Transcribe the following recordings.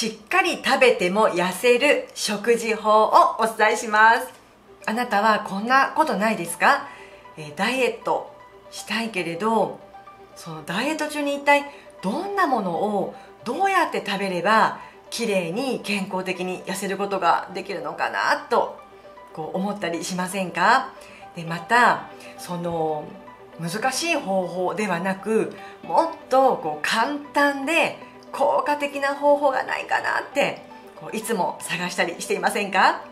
しっかり食べても痩せる食事法をお伝えします。あなたはこんなことないですか、えー、ダイエットしたいけれどそのダイエット中に一体どんなものをどうやって食べれば綺麗に健康的に痩せることができるのかなとこう思ったりしませんか？でまたその難しい方法ではなくもっとこう簡単で効果的な方法がないかなってこういつも探したりしていませんか？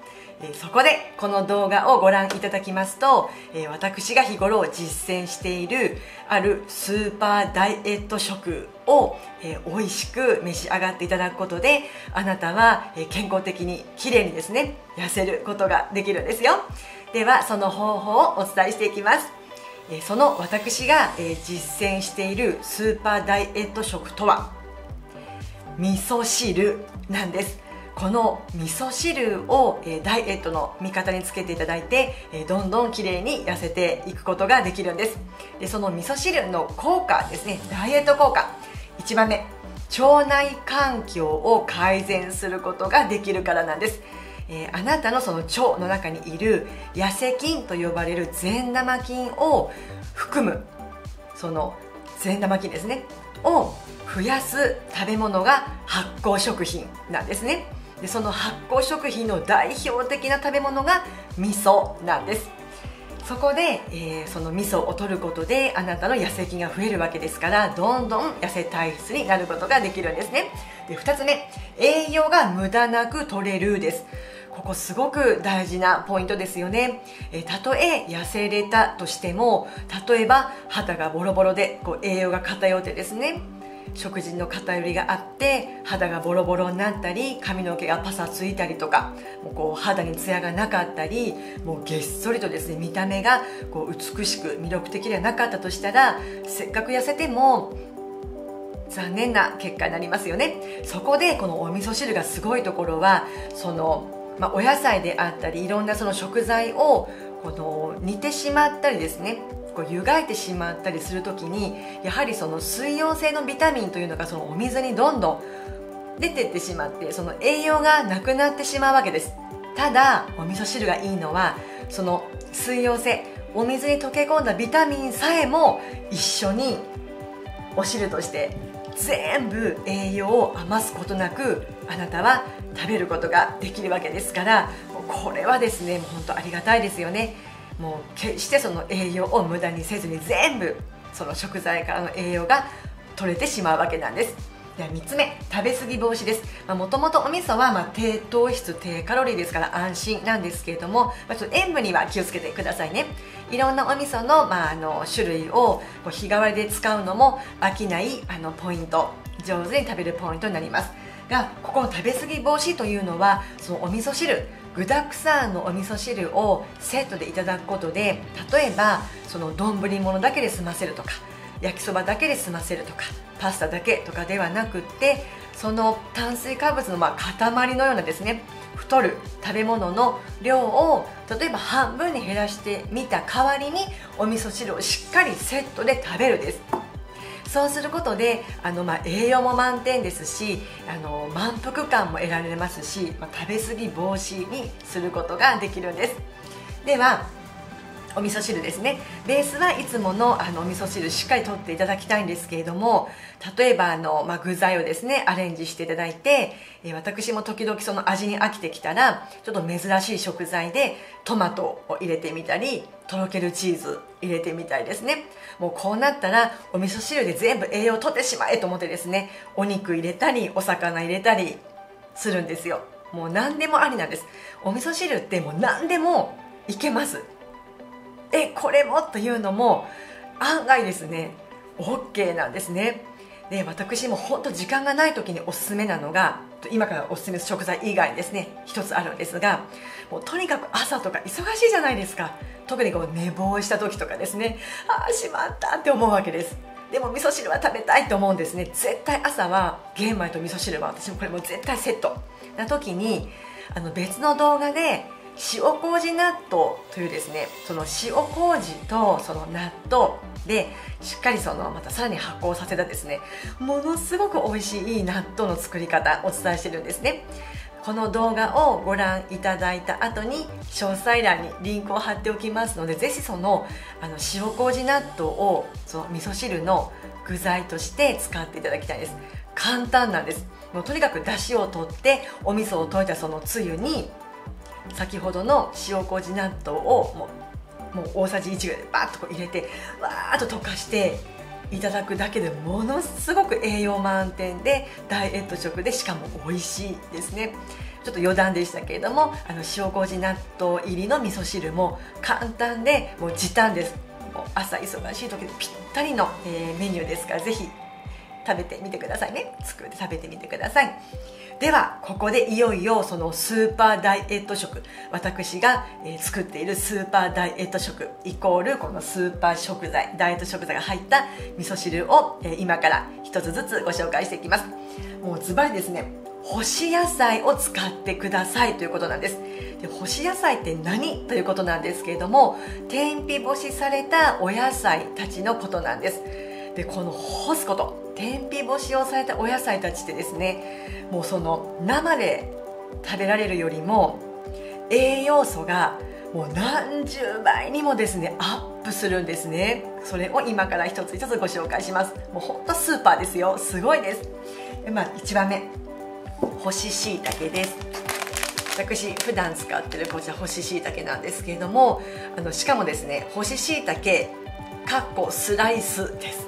そこでこの動画をご覧いただきますと、私が日頃実践しているあるスーパーダイエット食を、え美味しく召し上がっていただくことであなたは、健康的に綺麗にですね痩せることができるんですよ。ではその方法をお伝えしていきます。その私が実践しているスーパーダイエット食とは？味噌汁なんです。この味噌汁をダイエットの味方につけていただいてどんどん綺麗に痩せていくことができるんです。でその味噌汁の効果ですね。ダイエット効果。1番目。腸内環境を改善することができるからなんです。えー、あなたのその腸の中にいる痩せ菌と呼ばれる善玉菌を含むその善玉菌ですね。を増やす食べ物が発酵食品なんですね。でその発酵食品の代表的な食べ物が味噌なんです。そこで、えー、その味噌を取ることであなたの痩せ菌が増えるわけですからどんどん痩せ体質になることができるんですね。で2つ目栄養が無駄なく取れるです。ここすごく大事なポイントですよね、えたとえ痩せれたとしても例えば肌がボロボロでこう栄養が偏ってですね。食事の偏りがあって肌がボロボロになったり髪の毛がパサついたりとかもうこう肌にツヤがなかったりもうげっそりとですね見た目がこう美しく魅力的ではなかったとしたらせっかく痩せても残念な結果になりますよね。そこでこのお味噌汁がすごいところはそのまあ、お野菜であったりいろんなその食材をこの煮てしまったりですねこう湯がいてしまったりする時にやはりその水溶性のビタミンというのがそのお水にどんどん出てってしまってその栄養がなくなってしまうわけです。ただお味噌汁がいいのはその水溶性お水に溶け込んだビタミンさえも一緒にお汁として全部栄養を余すことなくあなたは食べることができるわけですからこれはですねもう本当ありがたいですよね。もう決してその栄養を無駄にせずに全部その食材からの栄養が取れてしまうわけなんです。では3つ目食べ過ぎ防止です。もともとお味噌はまあ低糖質低カロリーですから安心なんですけれども、まあ、ちょっと塩分には気をつけてくださいね。いろんなお味噌の,、まあ、あの種類を日替わりで使うのも飽きないあのポイント。上手に食べるポイントになります。がここの食べ過ぎ防止というのはそのお味噌汁具だくさんのお味噌汁をセットでいただくことで例えばその丼物だけで済ませるとか焼きそばだけで済ませるとかパスタだけとかではなくってその炭水化物のま塊のようなですね太る食べ物の量を例えば半分に減らしてみた代わりにお味噌汁をしっかりセットで食べるです。そうすることであの、まあ、栄養も満点ですしあの満腹感も得られますし、まあ、食べ過ぎ防止にすることができるんです。ではお味噌汁ですね。ベースはいつものあのお味噌汁しっかりとっていただきたいんですけれども例えばあの、まあ、具材をですねアレンジしていただいて、え私も時々その味に飽きてきたらちょっと珍しい食材でトマトを入れてみたりとろけるチーズ入れてみたいですね。もうこうなったらお味噌汁で全部栄養を取ってしまえと思ってですねお肉入れたりお魚入れたりするんですよ。もう何でもありなんです。お味噌汁ってもう何でもいけます。えこれも？というのも案外ですね OK なんですね。で私も本当時間がない時におすすめなのが今からおすすめ食材以外ですね一つあるんですがもうとにかく朝とか忙しいじゃないですか。特にこう寝坊した時とかですねああしまったって思うわけです。でも味噌汁は食べたいと思うんですね。絶対朝は玄米と味噌汁は私もこれも絶対セット。な時にあの別の動画で塩麹納豆というですねその塩麹とその納豆でしっかりそのまたさらに発酵させたですねものすごく美味しい納豆の作り方お伝えしてるんですね。この動画をご覧いただいた後に詳細欄にリンクを貼っておきますのでぜひそのあの塩麹納豆をその味噌汁の具材として使っていただきたいです。簡単なんです。もうとにかく出汁を取ってお味噌を溶いたそのつゆに先ほどの塩麹納豆をもうもう大さじ1ぐらいでバッとこう入れてわーっと溶かしていただくだけでものすごく栄養満点でダイエット食でしかも美味しいですね。ちょっと余談でしたけれどもあの塩麹納豆入りの味噌汁も簡単でもう時短です。朝忙しい時でぴったりの、えー、メニューですからぜひ食べてみてくださいね。作って食べてみてください。ではここでいよいよそのスーパーダイエット食。私が、作っているスーパーダイエット食。イコールこのスーパー食材ダイエット食材が入った味噌汁を、今から一つずつご紹介していきます。もうズバリですね。干し野菜を使ってください。ということなんです。で干し野菜って何？ということなんですけれども天日干しされたお野菜たちのことなんです。でこの干すこと。天日干しをされたお野菜たちってですねもうその生で食べられるよりも栄養素がもう何十倍にもですねアップするんですね。それを今から一つ一つご紹介します。もうほんとスーパーですよ。すごいです。でまあ1番目。干し椎茸です。私普段使ってるこちら干し椎茸なんですけれどもあのしかもですね干し椎茸かっこスライスです。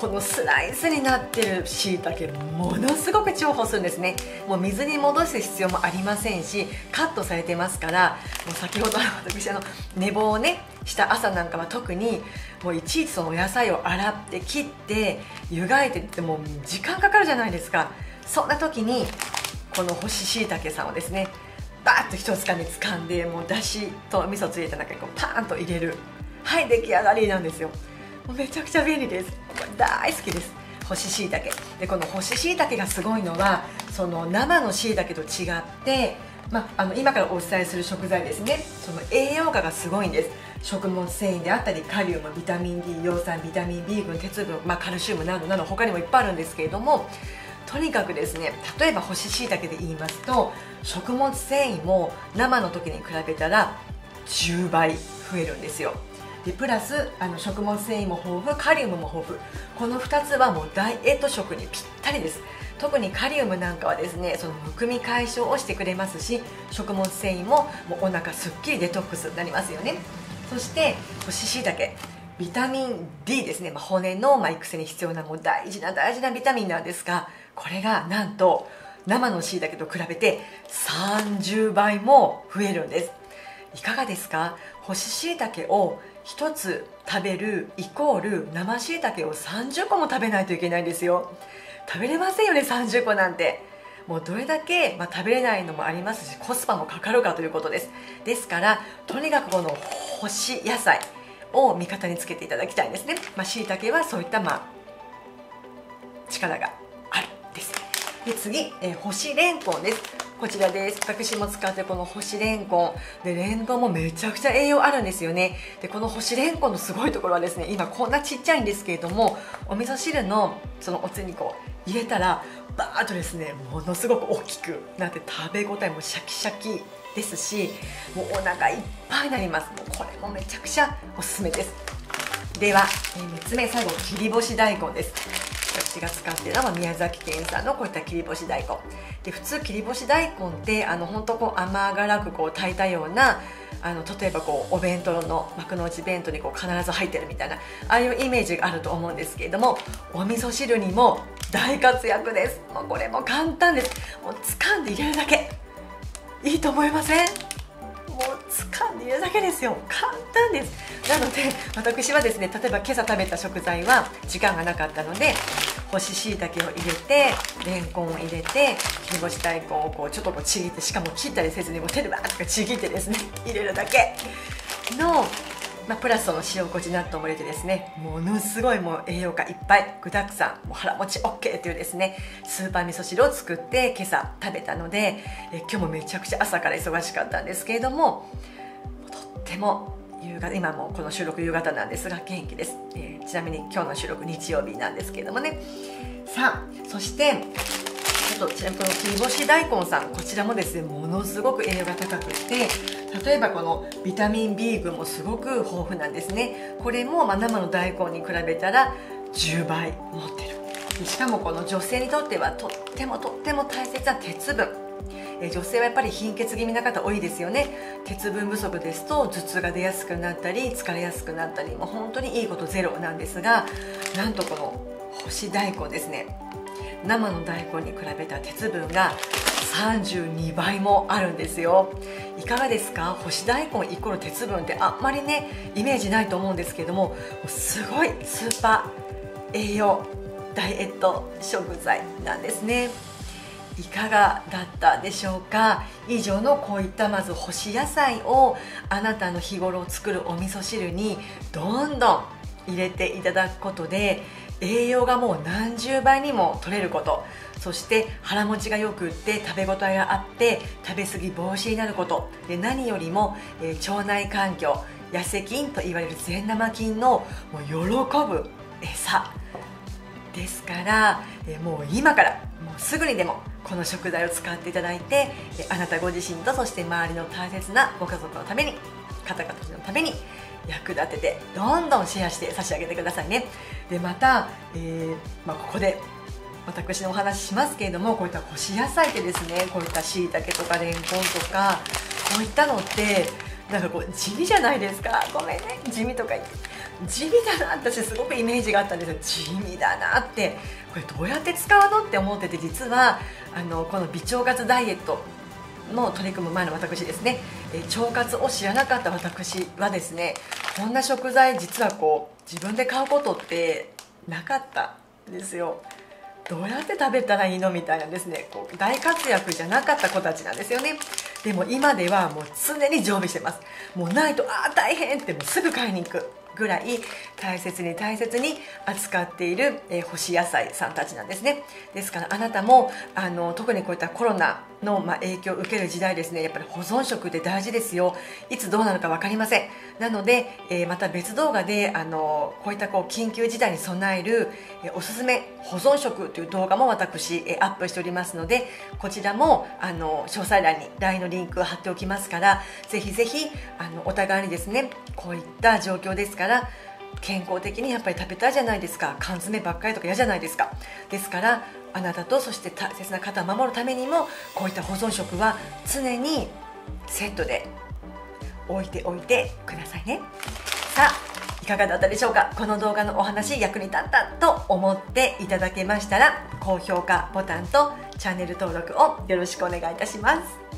このスライスになってるしいたけものすごく重宝するんですね。もう水に戻す必要もありませんしカットされてますからもう先ほど私あの寝坊をねした朝なんかは特にもういちいちそのお野菜を洗って切って湯がいてってもう時間かかるじゃないですか。そんな時にこの干し椎茸さんをですねバーッと一つかみ掴んでもうだしと味噌ついた中にこうパーンと入れる。はい出来上がりなんですよ。めちゃくちゃ便利です。大好きです。干し椎茸。でこの干し椎茸がすごいのはその生の椎茸と違ってまあ、あの今からお伝えする食材ですね。その栄養価がすごいんです。食物繊維であったりカリウムビタミン D 葉酸ビタミン B 群鉄分、まあ、カルシウムなどなど他にもいっぱいあるんですけれどもとにかくですね例えば干し椎茸で言いますと食物繊維も生の時に比べたら10倍増えるんですよ。でプラスあの食物繊維も豊富カリウムも豊富。この2つはもうダイエット食にぴったりです。特にカリウムなんかはですねそのむくみ解消をしてくれますし食物繊維ももうお腹すっきりデトックスになりますよね。そして干し椎茸ビタミン D ですね、まあ、骨の、まあ、育成に必要なもう大事な大事なビタミンなんですがこれがなんと生の椎茸と比べて30倍も増えるんです。いかがですか？干し椎茸を1つ食べるイコール生しいたけを30個も食べないといけないんですよ。食べれませんよね30個なんて。もうどれだけ、まあ、食べれないのもありますしコスパもかかるかということです。ですからとにかくこの干し野菜を味方につけていただきたいんですね。まあ、たけはそういった、まあ、力がある。です。で次、えー、干しレンコンです。こちらです。私も使ってこの干しレンコン。でレンコンもめちゃくちゃ栄養あるんですよね。でこの干しレンコンのすごいところはですね今こんなちっちゃいんですけれどもお味噌汁のそのおつにこう入れたらバーッとですねものすごく大きくなって食べ応えもシャキシャキですしもうお腹いっぱいになります。もうこれもめちゃくちゃおすすめです。では3つ目最後切り干し大根です。私が使っているのは宮崎県産のこういった切り干し大根。で普通切り干し大根ってあの本当こう甘辛くこう炊いたようなあの例えばこうお弁当の幕の内弁当にこう必ず入ってるみたいなああいうイメージがあると思うんですけれどもお味噌汁にも大活躍です。もうこれも簡単です。もう掴んで入れるだけ。いいと思いません？もう掴んでいるだけですよ。簡単です。なので私はですね例えば今朝食べた食材は時間がなかったので干し椎茸を入れてレンコンを入れて切り干し大根をこうちょっとこうちぎってしかも切ったりせずにもう手でバーッとちぎってですね入れるだけのまあ、プラスその塩麹納豆も入れてですねものすごいもう栄養価いっぱい具だくさんもう腹持ち OK というですねスーパー味噌汁を作って今朝食べたのでえ今日もめちゃくちゃ朝から忙しかったんですけれどもとっても夕方今もこの収録夕方なんですが元気です、えー、ちなみに今日の収録日曜日なんですけれどもね。さあそしてとちなみにこの切り干し大根さんこちらもですねものすごく栄養が高くて例えばこのビタミン B 群もすごく豊富なんですね。これもま生の大根に比べたら10倍持ってる。しかもこの女性にとってはとってもとっても大切な鉄分。女性はやっぱり貧血気味な方多いですよね。鉄分不足ですと頭痛が出やすくなったり疲れやすくなったりもう本当にいいことゼロなんですがなんとこの干し大根ですね。生の大根に比べた鉄分が32倍もあるんですよ。いかがですか？干し大根イコール鉄分ってあんまりねイメージないと思うんですけどもすごいスーパー栄養ダイエット食材なんですね。いかがだったでしょうか？以上のこういったまず干し野菜をあなたの日頃作るお味噌汁にどんどん入れていただくことで栄養がもう何十倍にも取れること。そして腹持ちがよくって食べ応えがあって食べ過ぎ防止になること。で何よりも、えー、腸内環境痩せ菌と言われる善玉菌のもう喜ぶ餌。ですから、えー、もう今からもうすぐにでもこの食材を使っていただいて、えー、あなたご自身とそして周りの大切なご家族のために方々のために役立ててどんどんシェアして差し上げてくださいね。でまた、えー、まあ、ここで私のお話しますけれどもこういった干し野菜ってですねこういったしいたけとかれんこんとかこういったのってなんかこう地味じゃないですか。ごめんね地味とか言って。地味だな私すごくイメージがあったんですよ。地味だなって。これどうやって使うのって思ってて実はあのこの微腸活ダイエットの取り組む前の私ですね、腸活を知らなかった私はですねこんな食材実はこう自分で買うことってなかったんですよ。どうやって食べたらいいのみたいなですね。こう大活躍じゃなかった子たちなんですよね。でも今ではもう常に常備してます。もうないとああ大変ってもうすぐ買いに行くぐらい大切に大切に扱っている、えー、干し野菜さんたちなんですね。ですからあなたもあの特にこういったコロナの、まあ、影響を受ける時代ですね。やっぱり保存食って大事ですよ。いつどうなるか分かりません。なので、えー、また別動画であのこういったこう緊急事態に備える、えー、おすすめ保存食という動画も私、えー、アップしておりますのでこちらもあの詳細欄に LINE のリンクを貼っておきますからぜひぜひあのお互いにですねこういった状況ですから健康的にやっぱり食べたいじゃないですか。缶詰ばっかりとか嫌じゃないですか。ですからあなたとそして大切な方を守るためにもこういった保存食は常にセットで置いておいてくださいね。さあいかがだったでしょうか。この動画のお話役に立ったと思っていただけましたら高評価ボタンとチャンネル登録をよろしくお願いいたします。